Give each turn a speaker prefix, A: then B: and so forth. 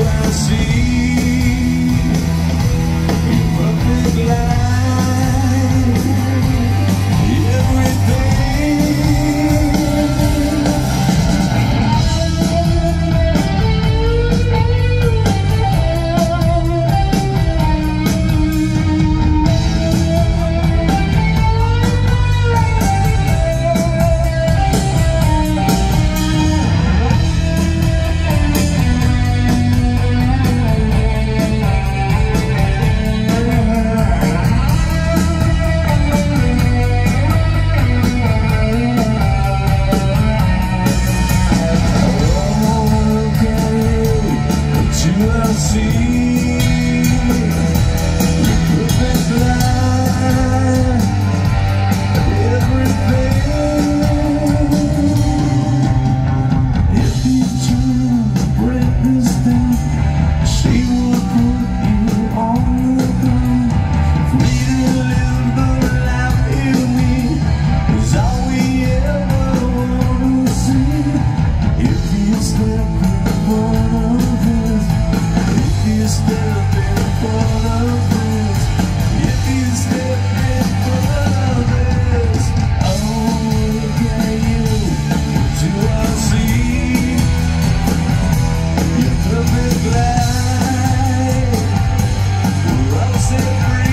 A: Do Sit